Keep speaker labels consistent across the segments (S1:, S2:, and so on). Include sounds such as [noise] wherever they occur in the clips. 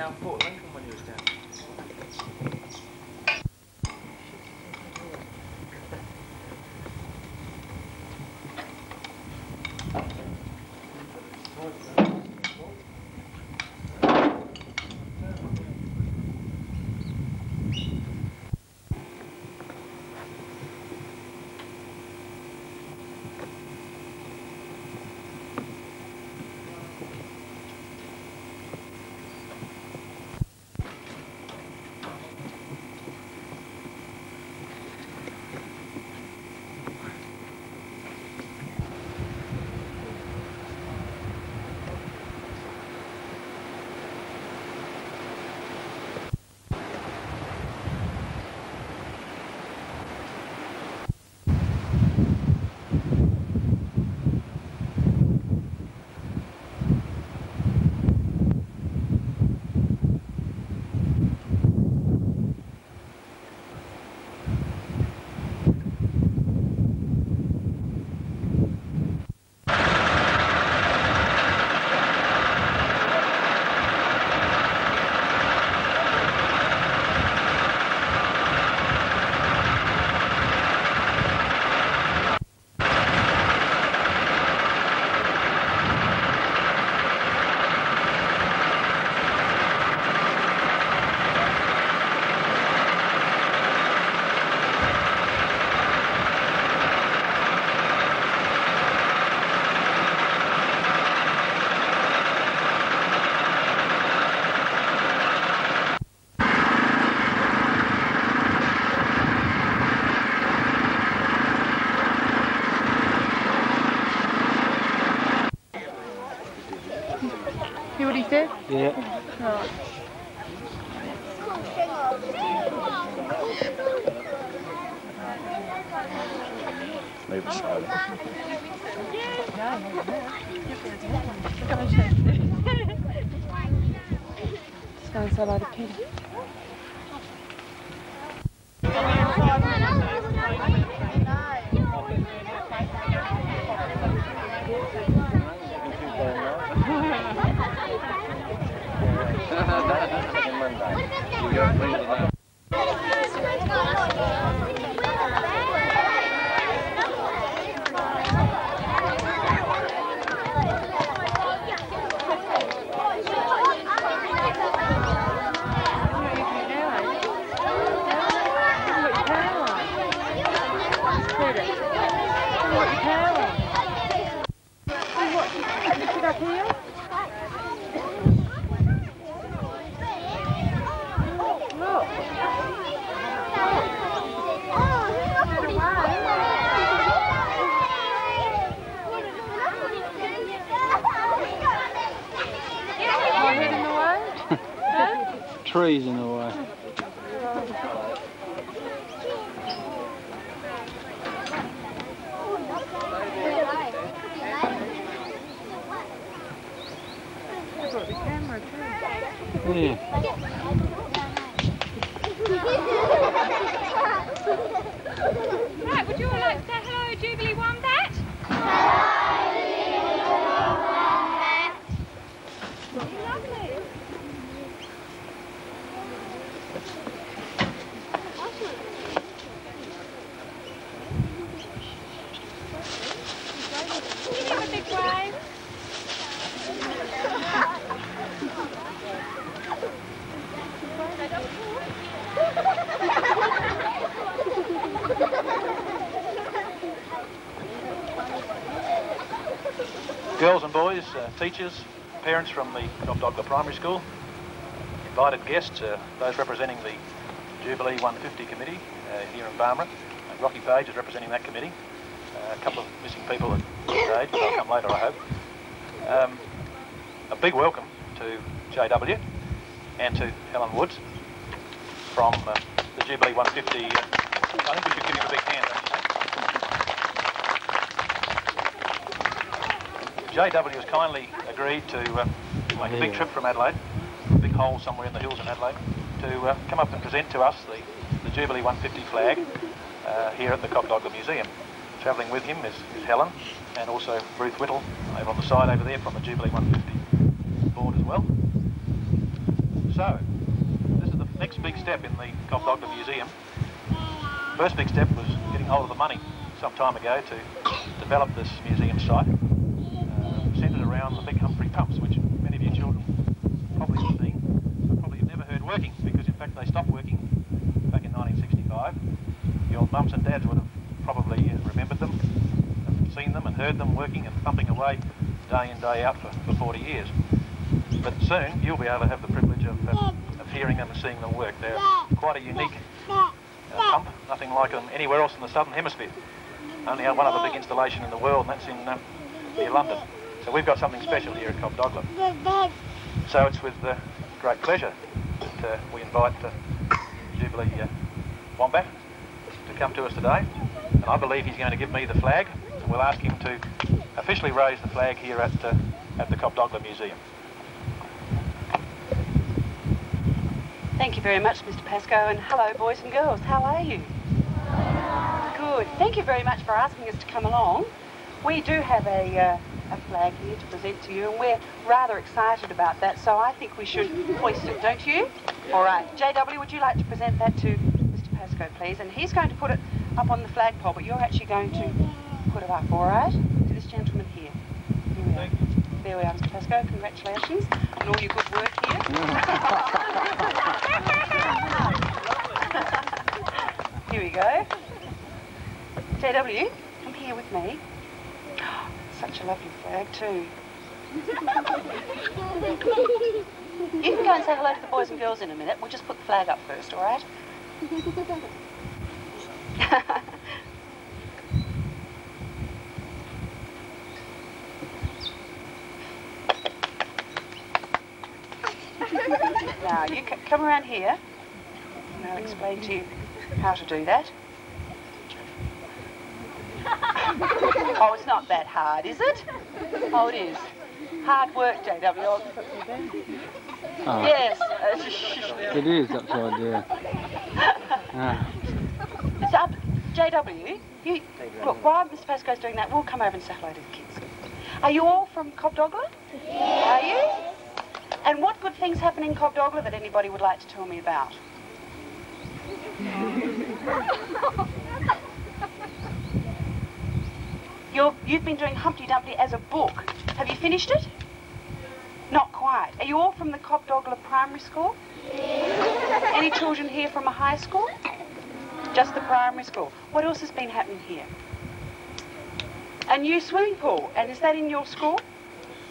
S1: down Port
S2: Let's go and say hello to Peter. My head in the way? Huh?
S3: Trees in the way.
S2: Got the camera too.
S3: Yeah.
S4: Right, would you all like to say hello, Jubilee Wombat? Can you have a big wave?
S5: Girls and boys, uh, teachers, parents from the Cobdogla Primary School, invited guests, uh, those representing the Jubilee 150 Committee uh, here in Barmera. And Rocky Page is representing that committee. Uh, a couple of missing people at Page, but they'll come later, I hope. Um, a big welcome to JW and to Helen Woods from uh, the Jubilee 150 uh, I think we should give him a big hand. don't you? JW has kindly agreed to uh, make a big trip from Adelaide, a big hole somewhere in the hills in Adelaide, to uh, come up and present to us the, the Jubilee 150 flag uh, here at the Cobdogla Museum. Travelling with him is, is Helen and also Ruth Whittle over on the side over there from the Jubilee 150 board as well. So, this is the next big step in the Cobdogla Museum. First big step was getting hold of the money some time ago to develop this museum site, the big Humphrey pumps, which many of you children probably have seen, probably have never heard working, because in fact they stopped working back in 1965. Your mums and dads would have probably remembered them, and seen them and heard them working and pumping away day in, day out for, for 40 years. But soon you'll be able to have the privilege of, uh, of hearing them and seeing them work. They're quite a unique uh, pump, nothing like them anywhere else in the southern hemisphere. Only one other big installation in the world, and that's in uh, near London. So we've got something special here at Cobdogla. So it's with uh, great pleasure that uh, we invite uh, Jubilee Wombat to come to us today. And I believe he's going to give me the flag, and we'll ask him to officially raise the flag here at, uh, at the Cobdogla Museum.
S6: Thank you very much, Mr. Pascoe, and hello, boys and girls. How are you? Good. Thank you very much for asking us to come along. We do have a, uh, a flag here to present to you, and we're rather excited about that, so I think we should hoist it, don't you? All right. JW, would you like to present that to Mr. Pascoe, please? And he's going to put it up on the flagpole, but you're actually going to put it up, all right? To this gentleman here. Here we are. There we are, Mr. Pascoe. Congratulations on all your good work here. [laughs] here we go. JW, come here with me. Such a lovely flag too. [laughs] You can go and say hello to the boys and girls in a minute. We'll just put the flag up first, all right? [laughs] now, you c- come around here, and I'll explain to you how to do that. [laughs] oh, it's not that hard, is it? Oh, it is. Hard work, JW. Oh, Yes. [laughs]
S3: It is upside down. [laughs] Ah,
S6: It's up. JW, you look. While Mr. Pascoe's doing that, we'll come over and say hello to the kids. Are you all from Cobdogla? Yeah. Are you? And what good things happen in Cobdogla that anybody would like to tell me about? You're, you've been doing Humpty Dumpty as a book. Have you finished it? Not quite. Are you all from the Cobdogla Primary School? Any children here from a high school? Just the primary school. What else has been happening here? A new swimming pool. And is that in your school?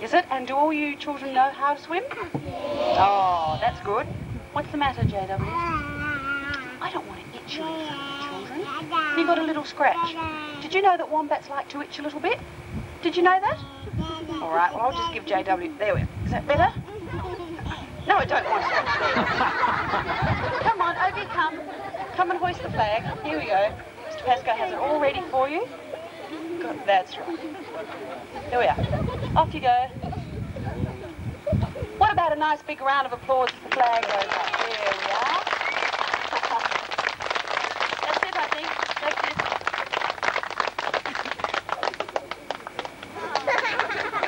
S6: Is it? And do all you children know how to swim? Oh, that's good. What's the matter, JW? I don't want to itch you in you got a little scratch? Did you know that wombats like to itch a little bit? Did you know that? All right, well, I'll just give JW... There we are. Is that better? No, I don't want to. [laughs] Come on, over you come. Come and hoist the flag. Here we go. Mr. Pascoe has it all ready for you. Good, that's right. Here we are. Off you go. What about a nice big round of applause as the flag goes up? There we are. That's it, I think. That's it.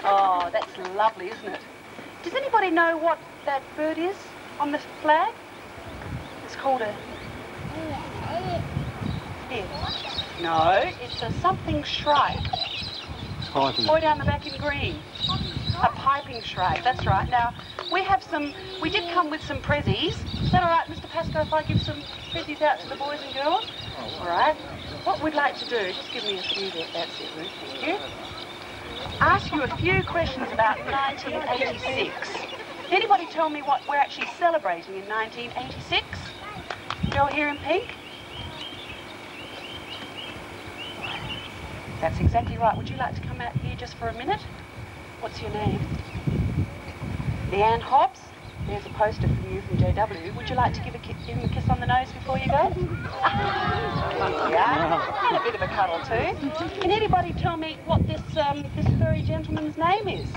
S6: Oh, that's lovely, isn't it? Does anybody know what that bird is on the flag? It's called a... Here. No, it's a something shrike.
S3: piping.
S6: Boy down the back in green. A piping shrike, that's right. Now, we have some, we did come with some prezzies. Is that all right, Mr. Pascoe, if I give some prezzies out to the boys and girls? All right. What we'd like to do, just give me a few. That's it, Ruth, thank you. Ask you a few questions about 1986. Did anybody tell me what we're actually celebrating in 1986? Girl here in pink? That's exactly right. Would you like to come out here just for a minute? What's your name? Leanne Hobbs. There's a poster from you from JW. Would you like to give, him a kiss on the nose before you go? Ah, [laughs] Yeah, and a bit of a cuddle too. Can anybody tell me what this um, this furry gentleman's name is?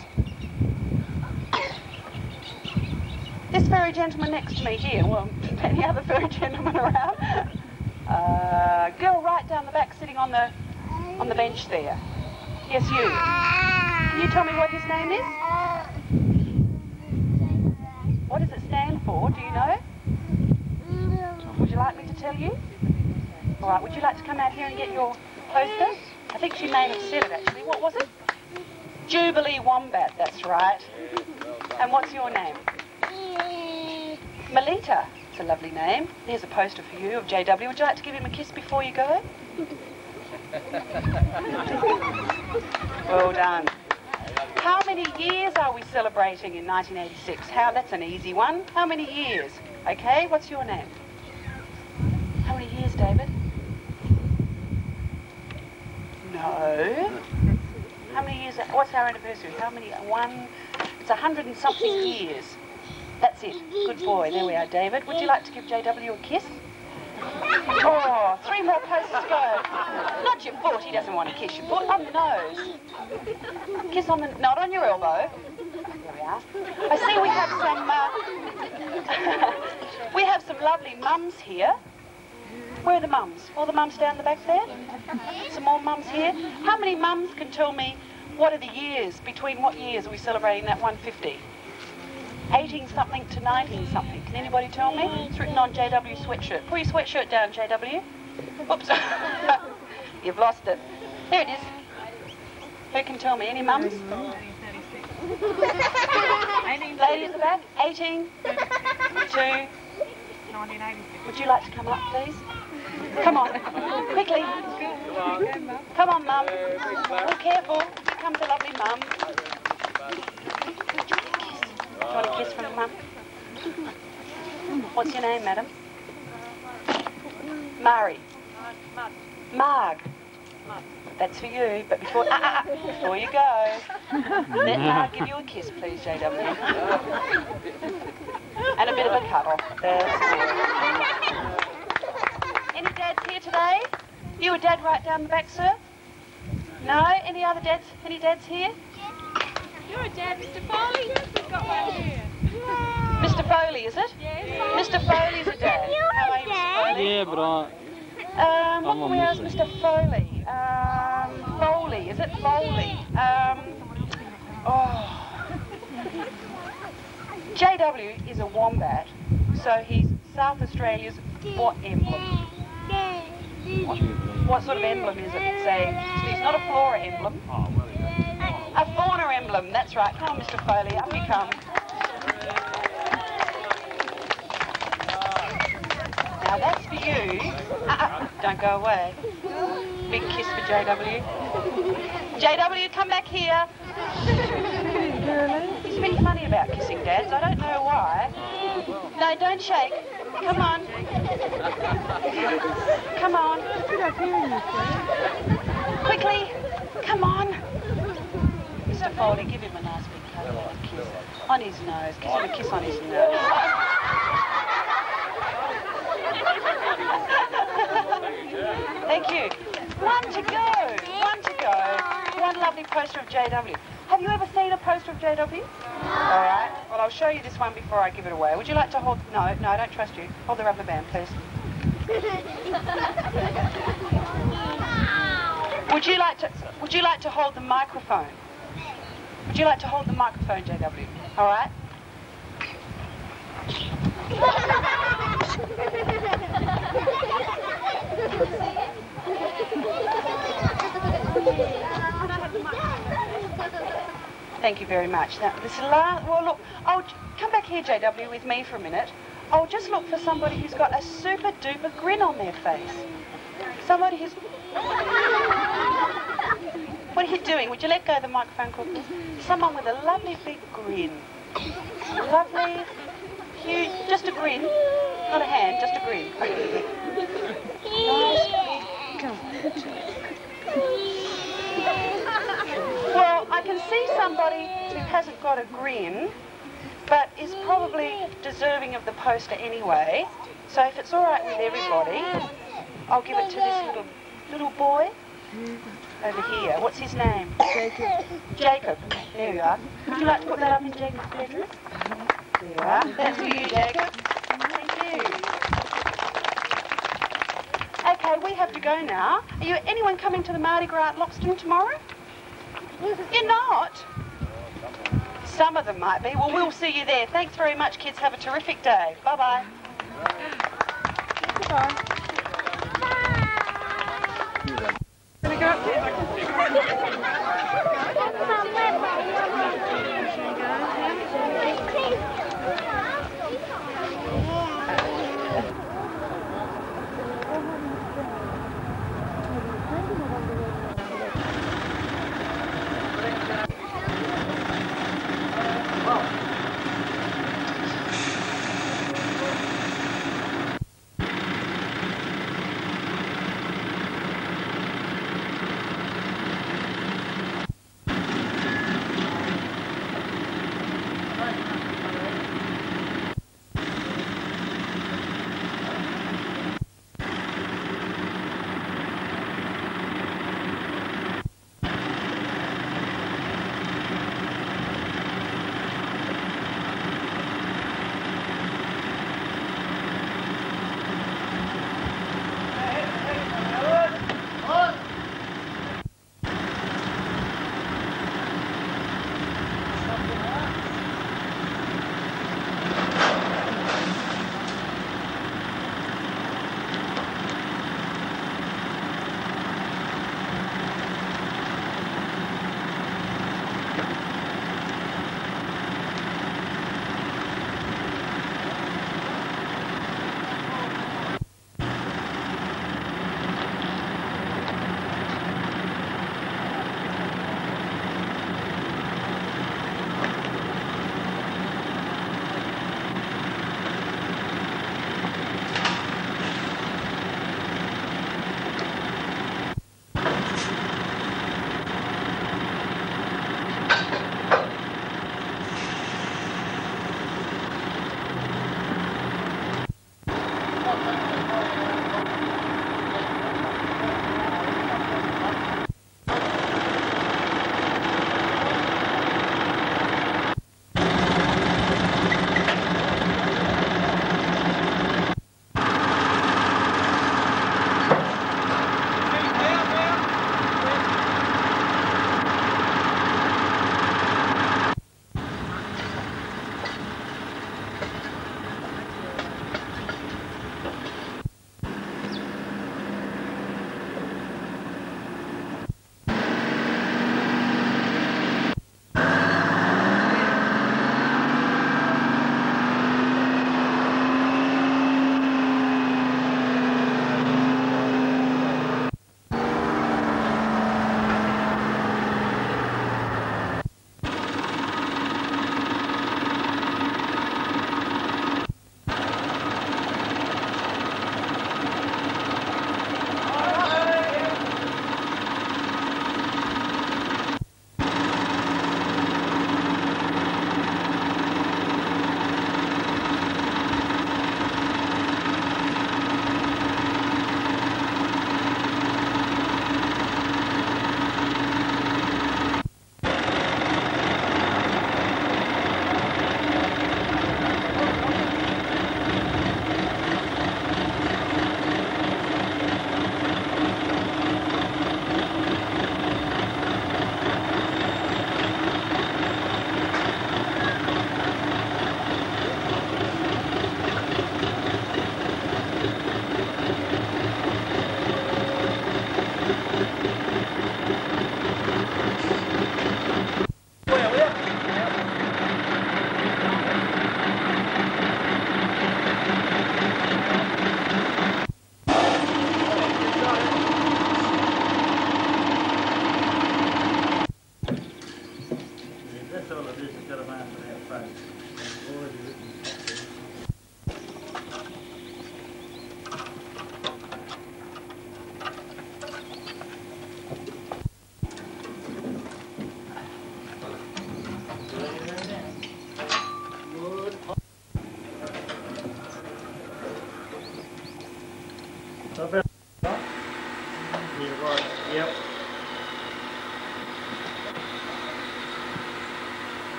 S6: This furry gentleman next to me here. Well, [laughs] any other furry gentleman around? Uh, girl right down the back, sitting on the on the bench there. Yes, you. Can you tell me what his name is? What does it stand for? Do you know? Would you like me to tell you? All right, would you like to come out here and get your poster? I think she may have said it actually. What was it? Jubilee Wombat, that's right. And what's your name? Melita. It's a lovely name. There's a poster for you of JW. Would you like to give him a kiss before you go? [laughs] well done. How many years are we celebrating in 1986? How? That's an easy one. How many years? Okay, what's your name? How many years, David? No. How many years? What's our anniversary? How many? One. It's a hundred and something years. That's it. Good boy. There we are, David. Would you like to give JW a kiss? Oh, three more posters to go. Not your foot. He doesn't want to kiss your foot. On the nose. Kiss on the... Not on your elbow. There we are. I see we have some... Uh, [laughs] we have some lovely mums here. Where are the mums? All the mums down the back there? Some more mums here. How many mums can tell me what are the years? Between what years are we celebrating that 150? 18 something to 19 something. Can anybody tell me? It's written on JW sweatshirt. Pull your sweatshirt down, JW. Oops. [laughs] You've lost it. There it is. Who can tell me? Any mums? Lady at the back. 18 to... Would you like to come up, please? Come on. Quickly. Come on, mum. Oh, careful. Here comes a lovely mum. Do you want a kiss from mum? What's your name, madam? Mari. Marg. That's for you, but before ah, ah, ah, before you go, let Marg give you a kiss, please, JW. And a bit of a cuddle. Any dads here today? You a dad right down the back, sir? No? Any other dads? Any dads here?
S4: You're a dad, Mr. Foley. We've got one here.
S6: Mr. Foley, is it?
S4: Yes.
S6: Mr. Foley's a dad. How are you, Mr. Foley?
S3: Yeah, but I,
S6: Um, what
S3: I'm on
S6: where's
S3: this
S6: Mr. Foley? Um, Foley, is it Foley? Um, oh. JW is a wombat, so he's South Australia's what emblem? What, what sort of emblem is it? It's a, it's not a flora emblem. A fauna emblem, that's right. Come on, Mr. Foley, up you come. Now that's for you. Uh-uh, don't go away. Big kiss for JW. JW, come back here. He's really funny about kissing dads. I don't know why. No, don't shake. Come on. Come on. Quickly. Come on. Mr. Foley, give him a nice big cuddle and a kiss. On his nose. Give him a kiss on his nose. Thank you. One to go. One to go. One lovely poster of JW. Have you ever seen a poster of JW? No. All right. Well, I'll show you this one before I give it away. Would you like to hold? No, no, I don't trust you. Hold the rubber band, please. [laughs] Would you like to? Would you like to hold the microphone? Would you like to hold the microphone, JW? All right. Thank you very much. Now, this last, well, look, oh, come back here, JW, with me for a minute. I'll just look for somebody who's got a super duper grin on their face. Somebody who's. What are you doing? Would you let go of the microphone quickly? Someone with a lovely big grin. Lovely, huge, just a grin. Not a hand, just a grin. Well, I can see somebody who hasn't got a grin, but is probably deserving of the poster anyway. So if it's all right with everybody, I'll give it to this little little boy over here. What's his name? Jacob. Jacob. There you are. Would you like to put that up in Jacob's bedroom? There you are. That's for you, Jacob. Thank you. Okay, we have to go now. Are you anyone coming to the Mardi Gras at Loxton tomorrow? You're not. Some of them might be. Well, we'll see you there. Thanks very much, kids. Have a terrific day. Bye bye.
S7: Obrigado.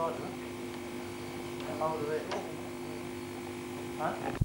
S7: Sorry. Huh?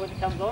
S7: When it comes on.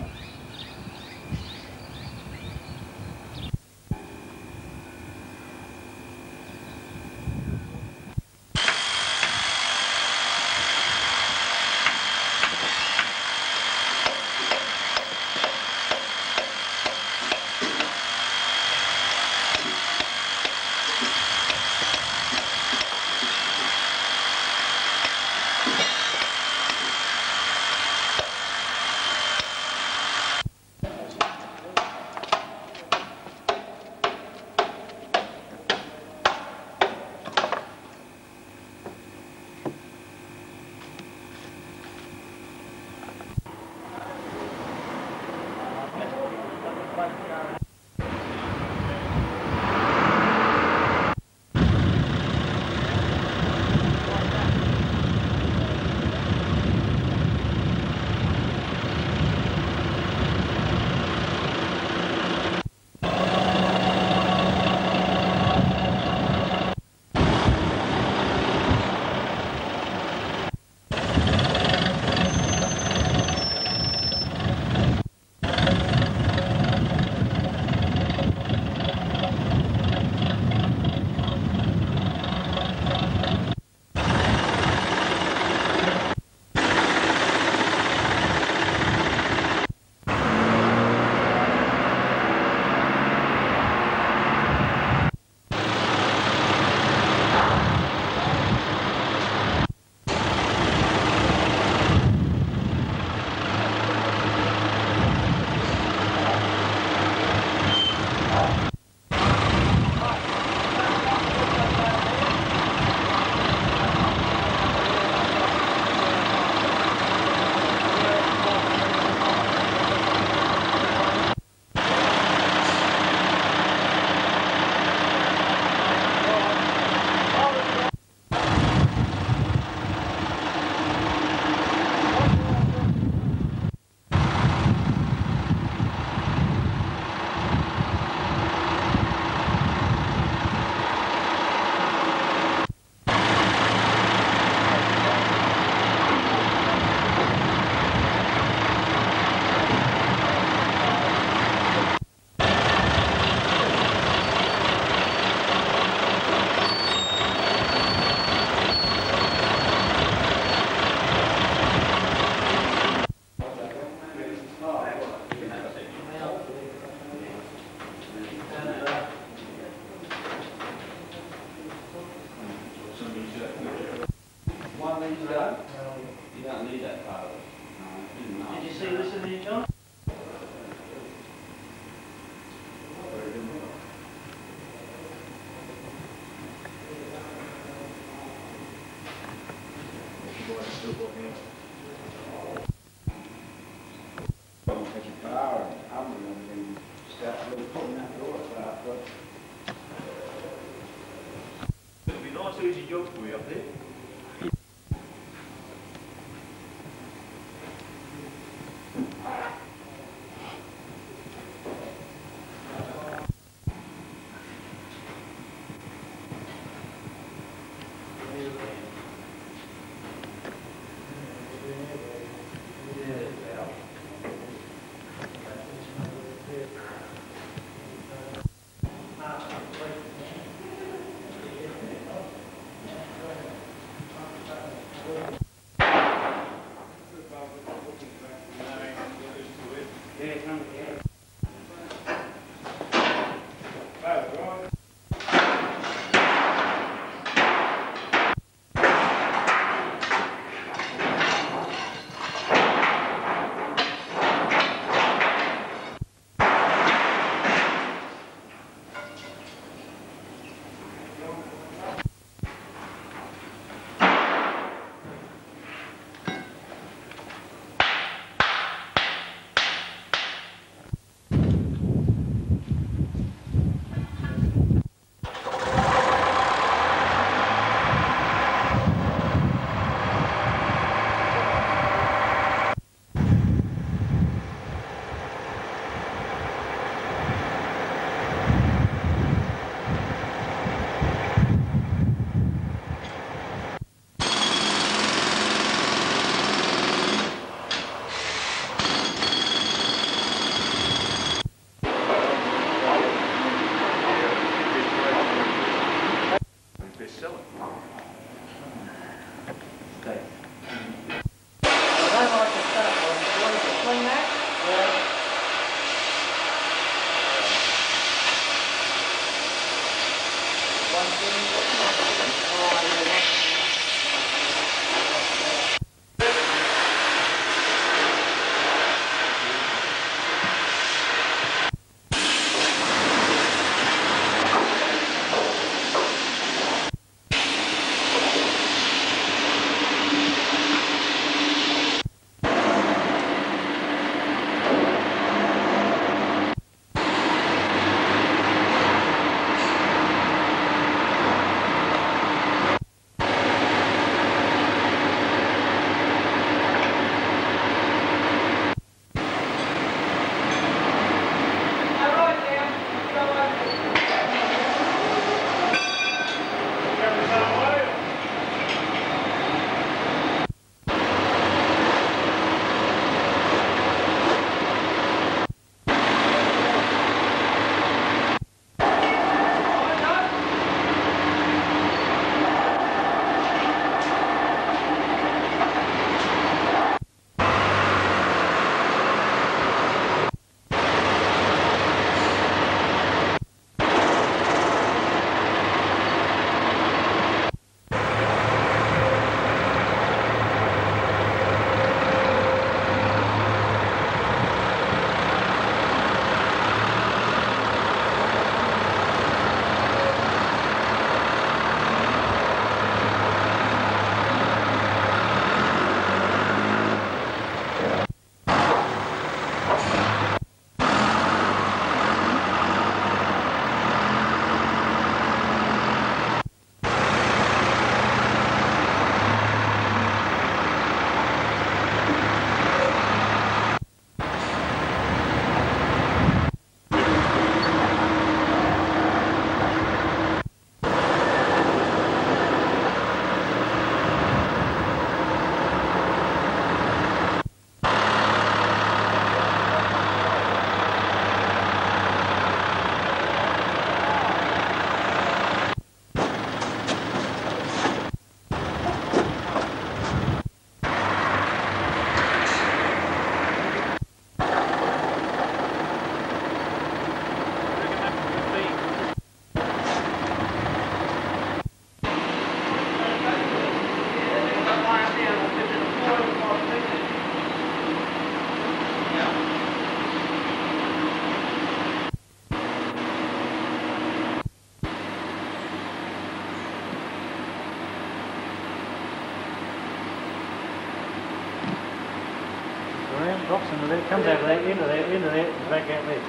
S7: Comes out over there, into there, into there, back out there.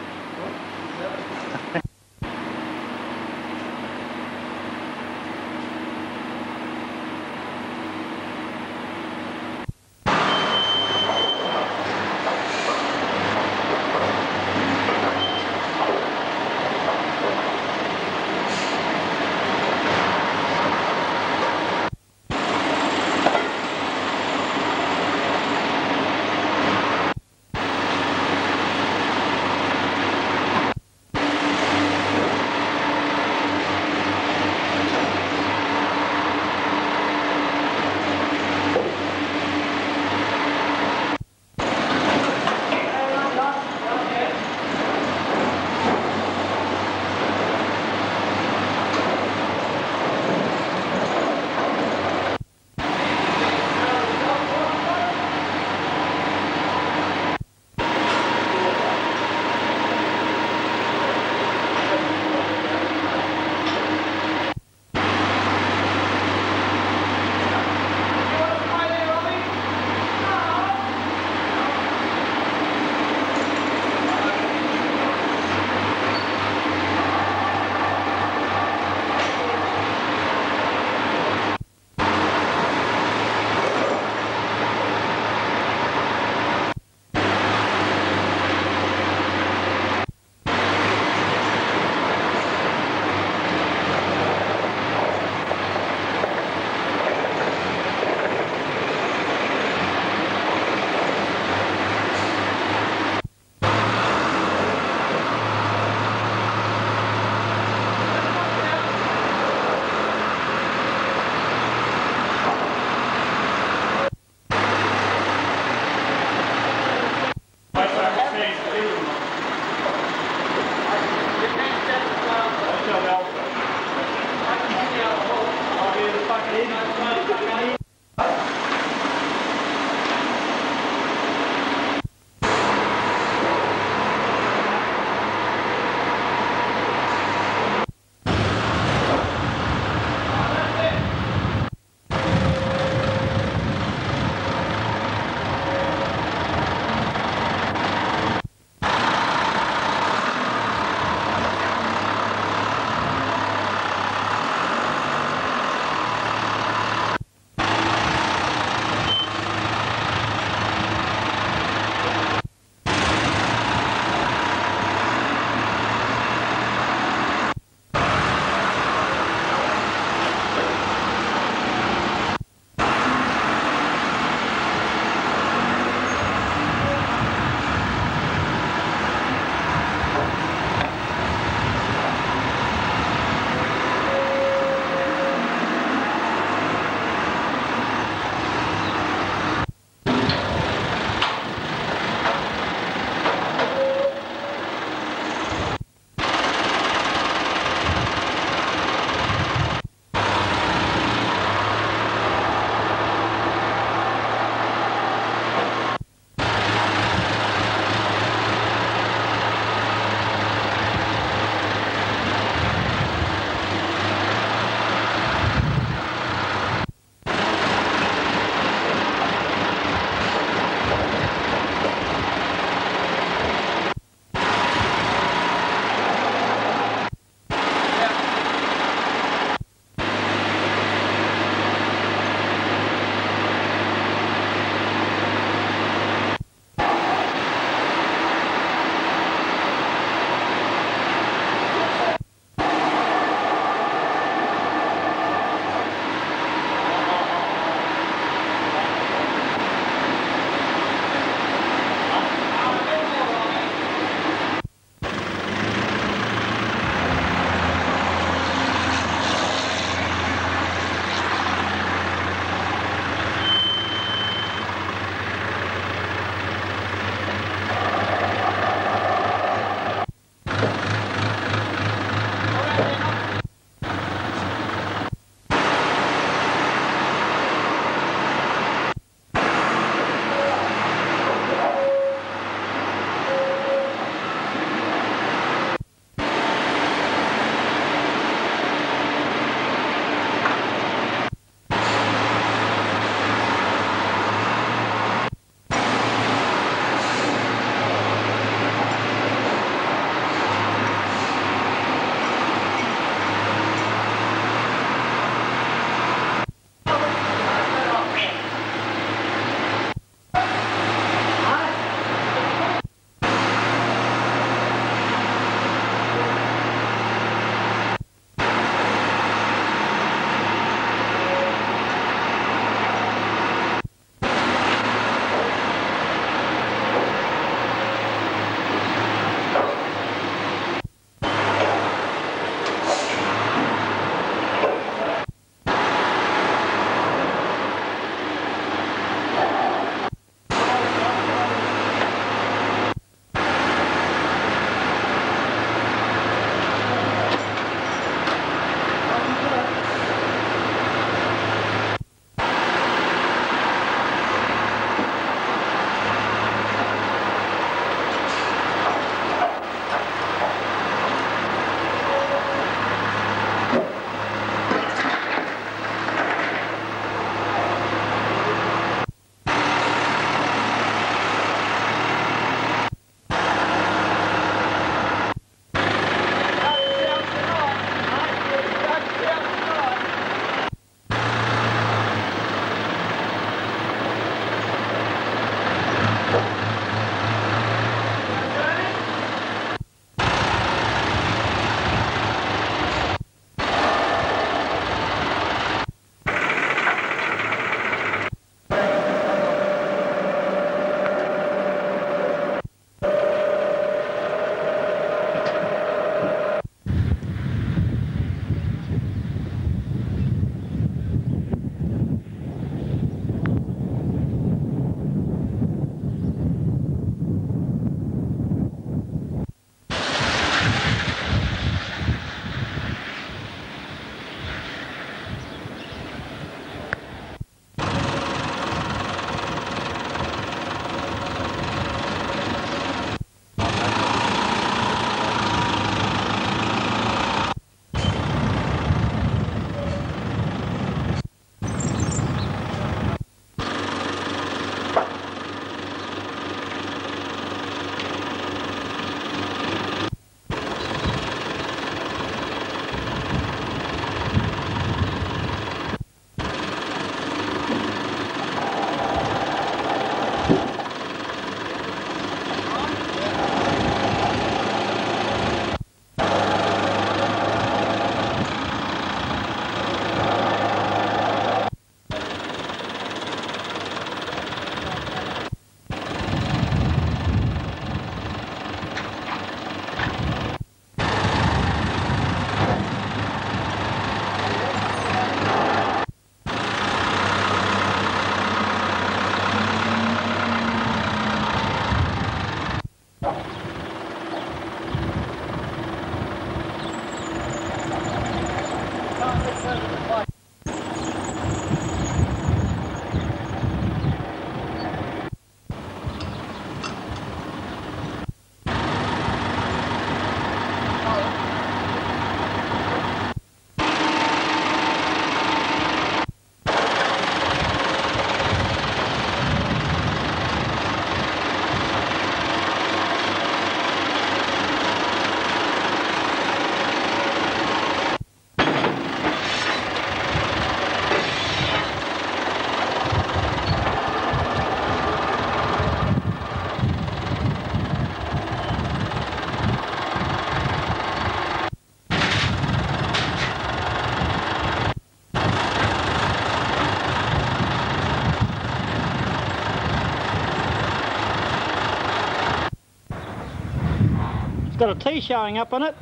S8: Got a T showing up on it.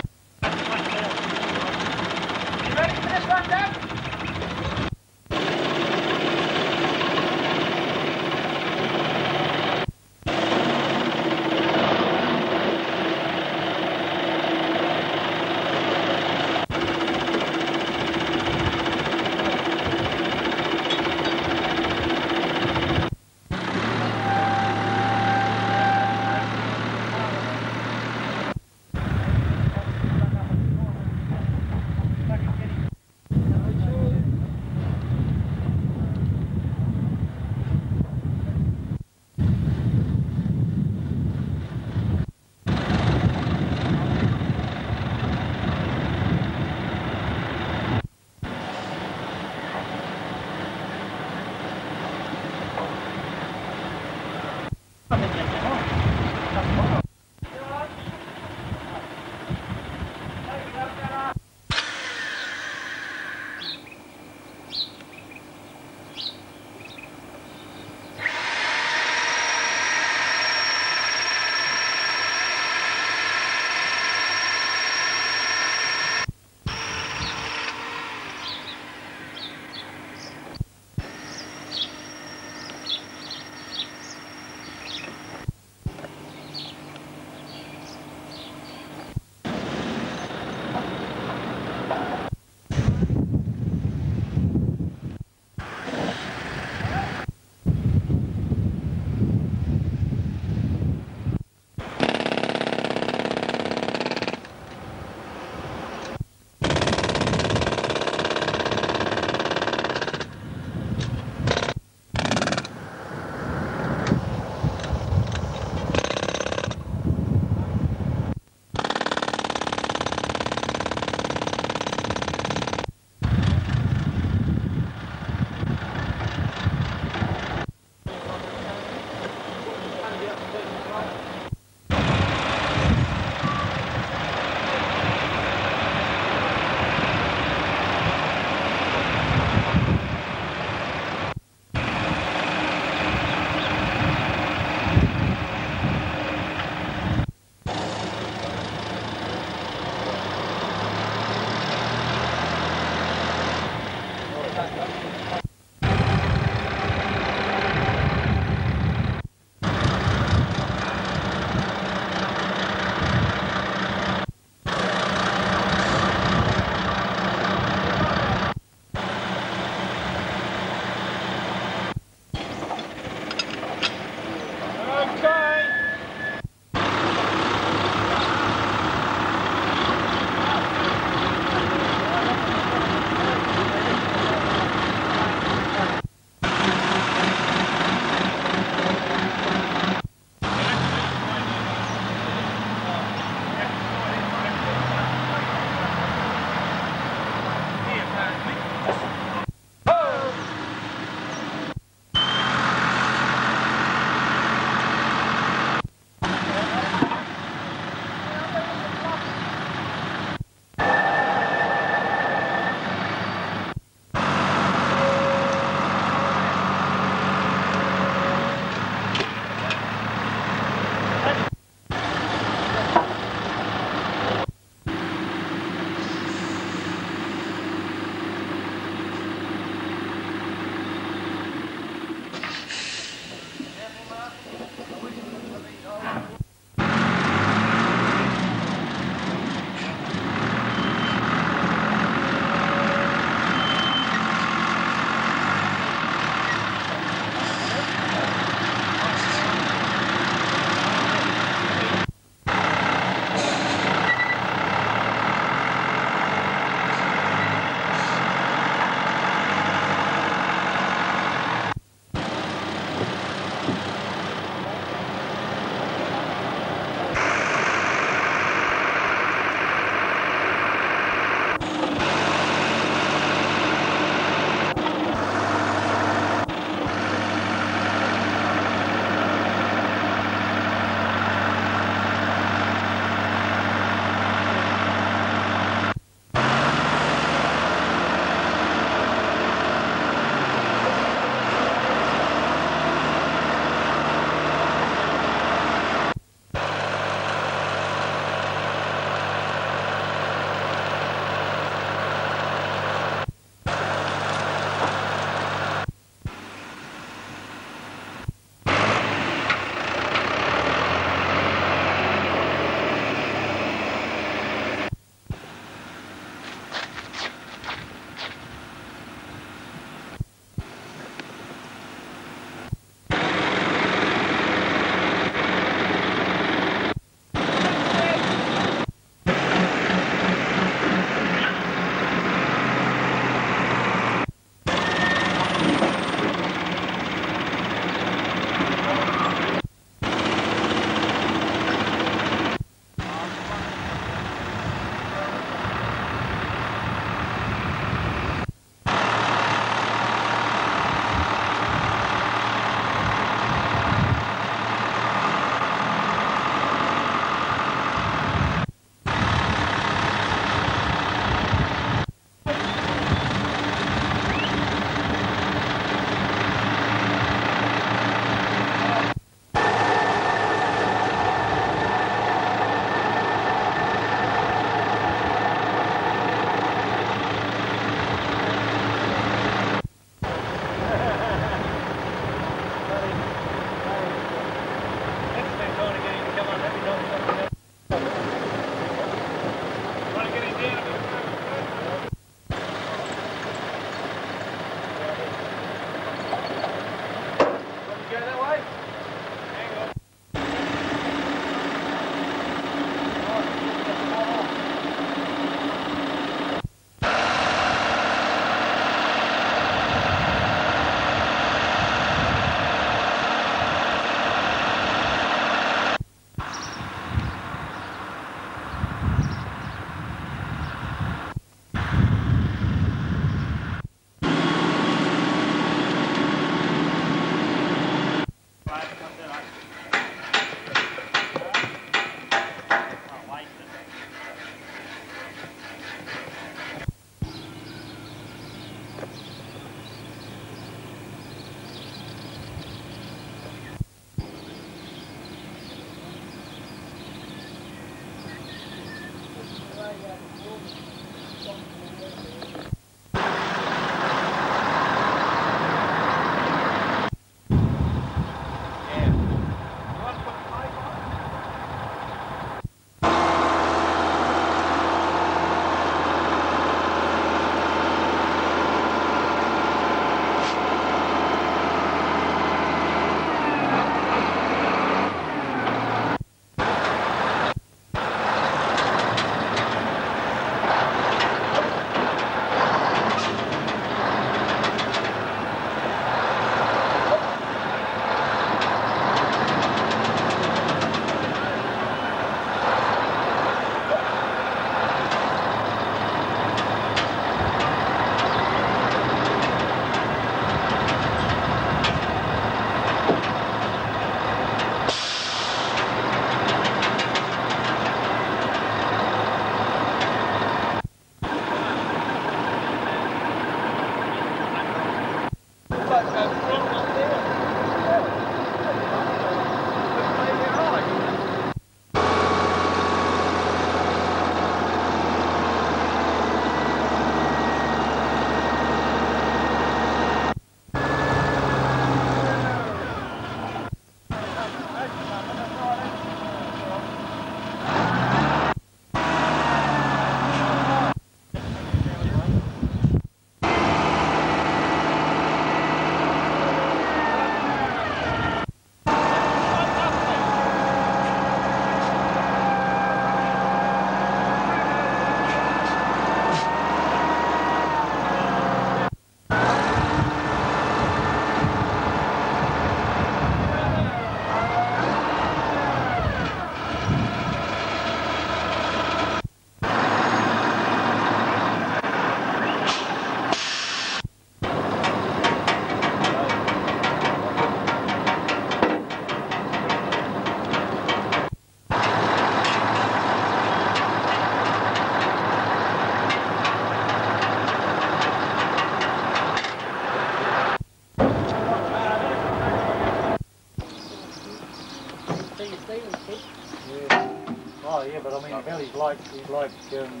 S7: Like, like, um,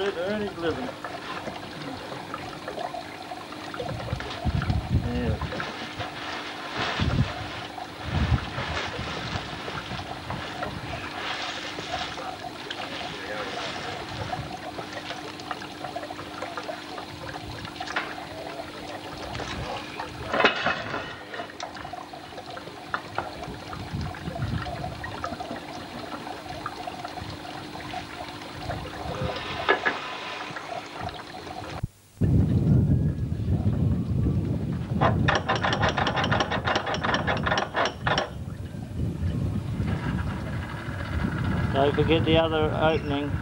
S1: a
S7: man has Don't forget the other opening.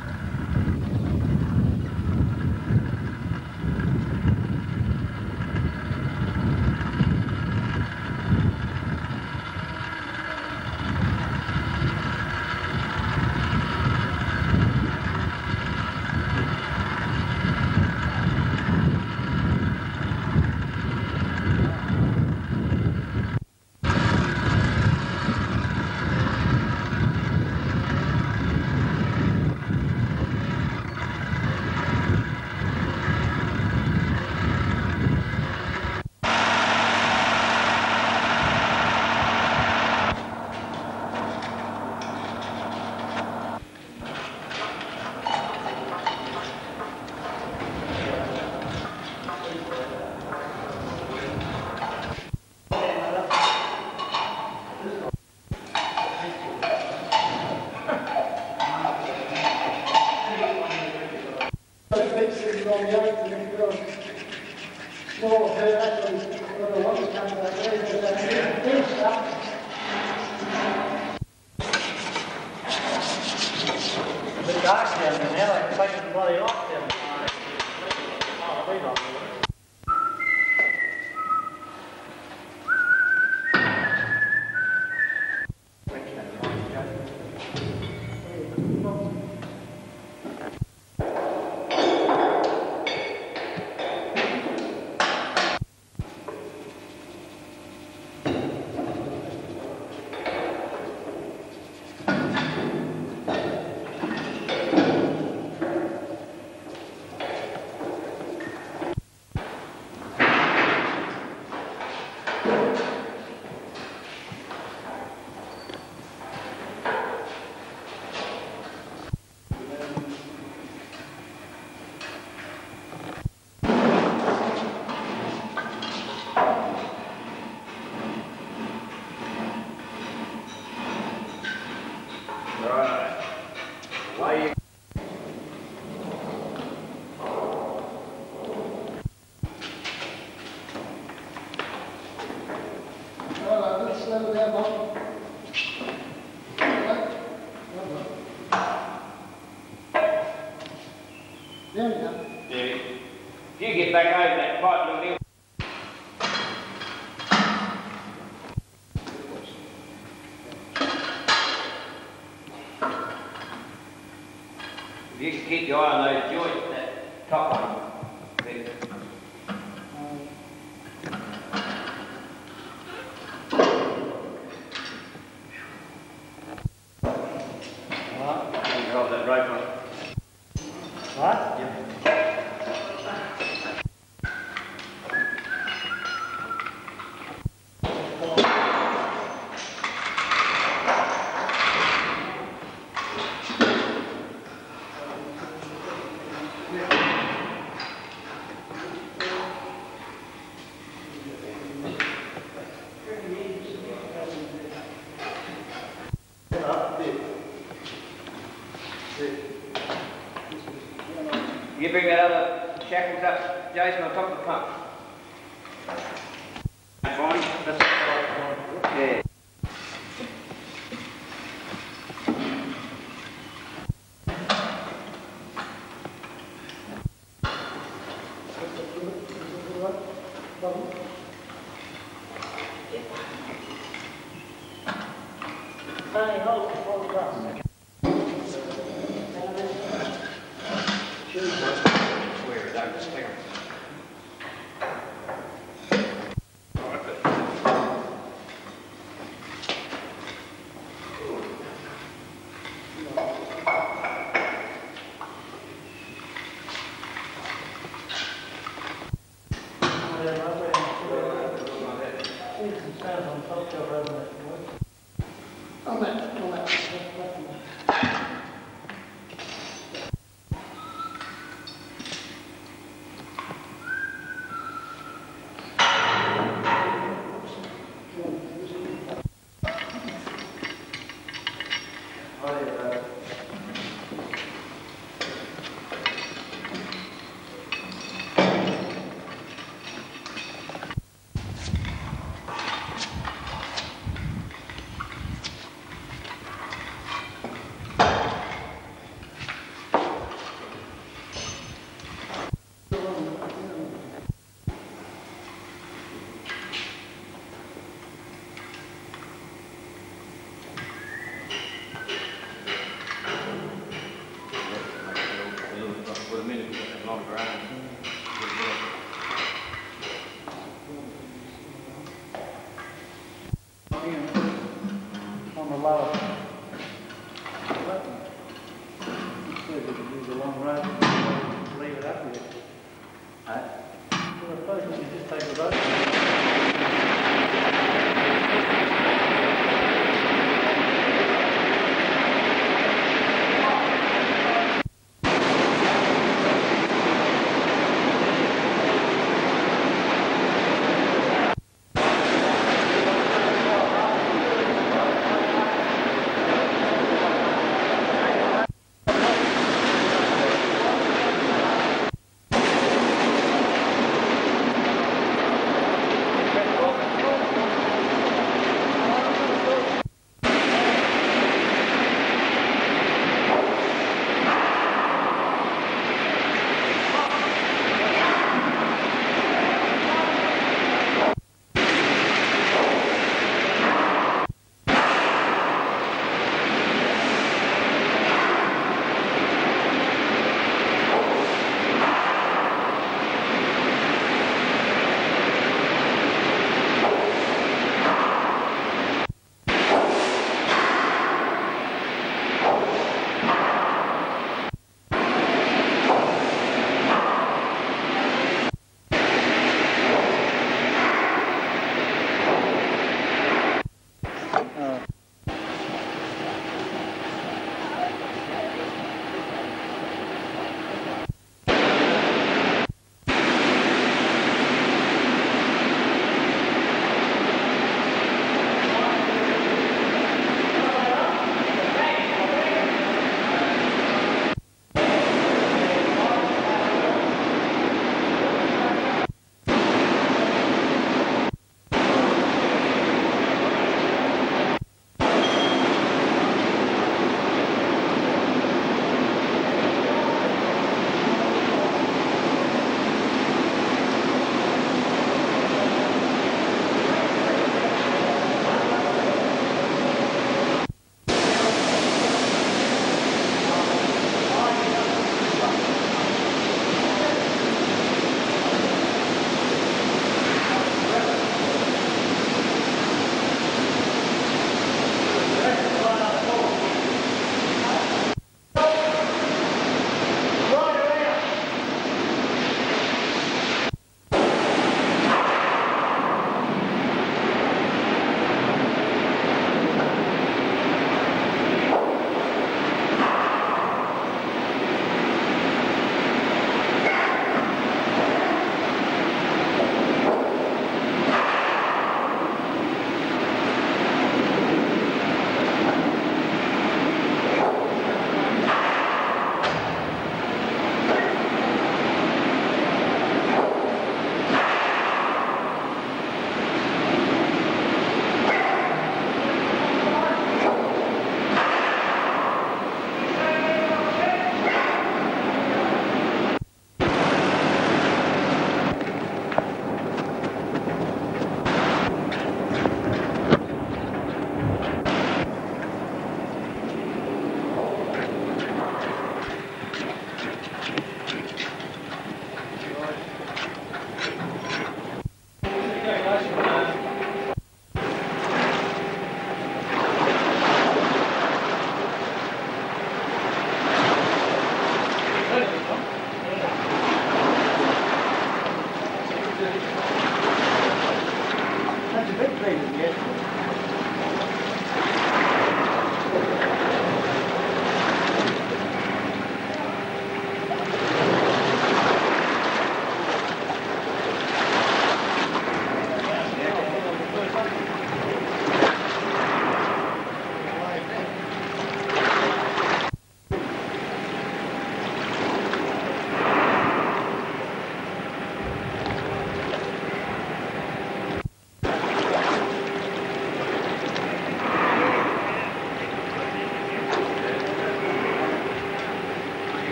S8: You get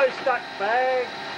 S7: No stuck bag.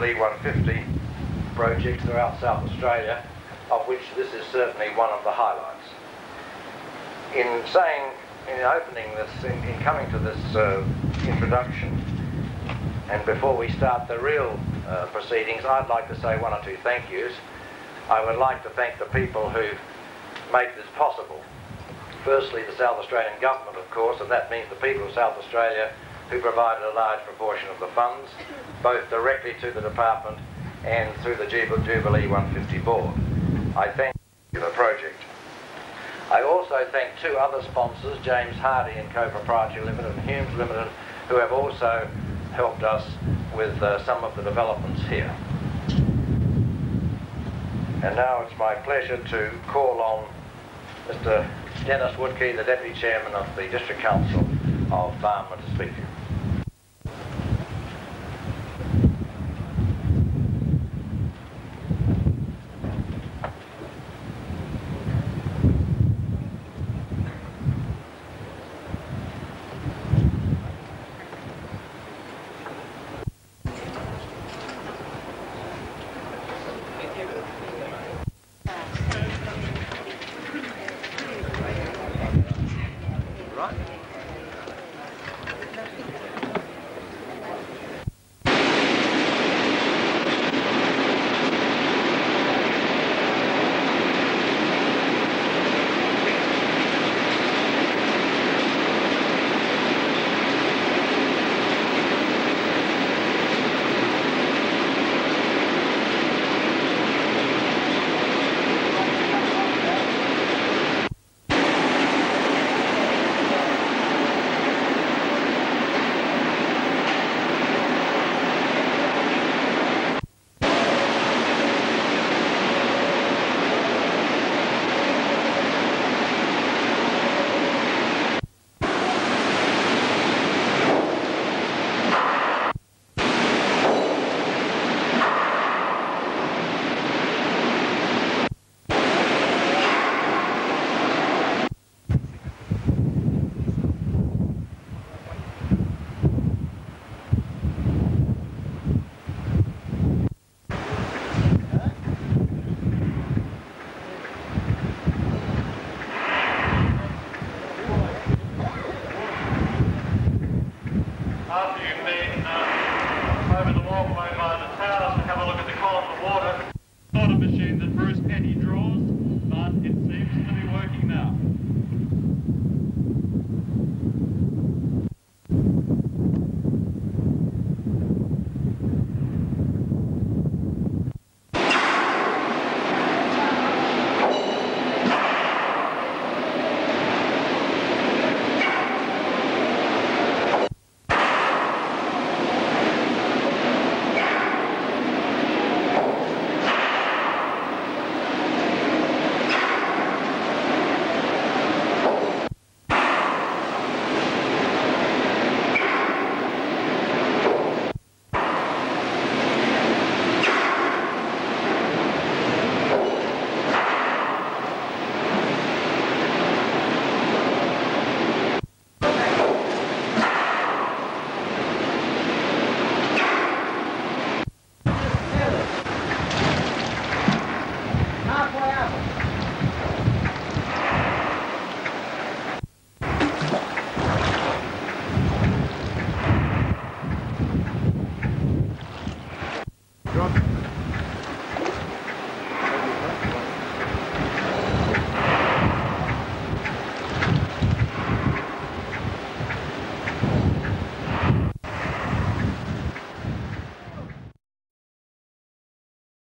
S9: Jubilee 150 projects throughout South Australia, of which this is certainly one of the highlights. In saying, in opening this, in, in coming to this uh, introduction, and before we start the real uh, proceedings, I'd like to say one or two thank yous. I would like to thank the people who make this possible. Firstly, the South Australian Government, of course, and that means the people of South Australia who provided a large proportion of the funds, both directly to the department and through the Jubilee 150 board. I thank you the project. I also thank two other sponsors, James Hardie and Co Proprietary Limited and Humes Limited, who have also helped us with uh, some of the developments here. And now it's my pleasure to call on Mr Dennis Woodkey, the Deputy Chairman of the District Council of Barmera to speak